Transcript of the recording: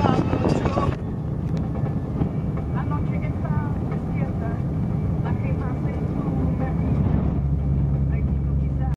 Tamam.